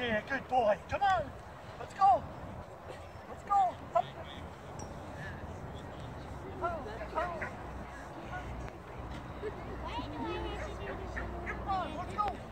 Yeah, Good boy. Come on. Let's go. Let's go. Up. Oh, oh. Come on, let's go.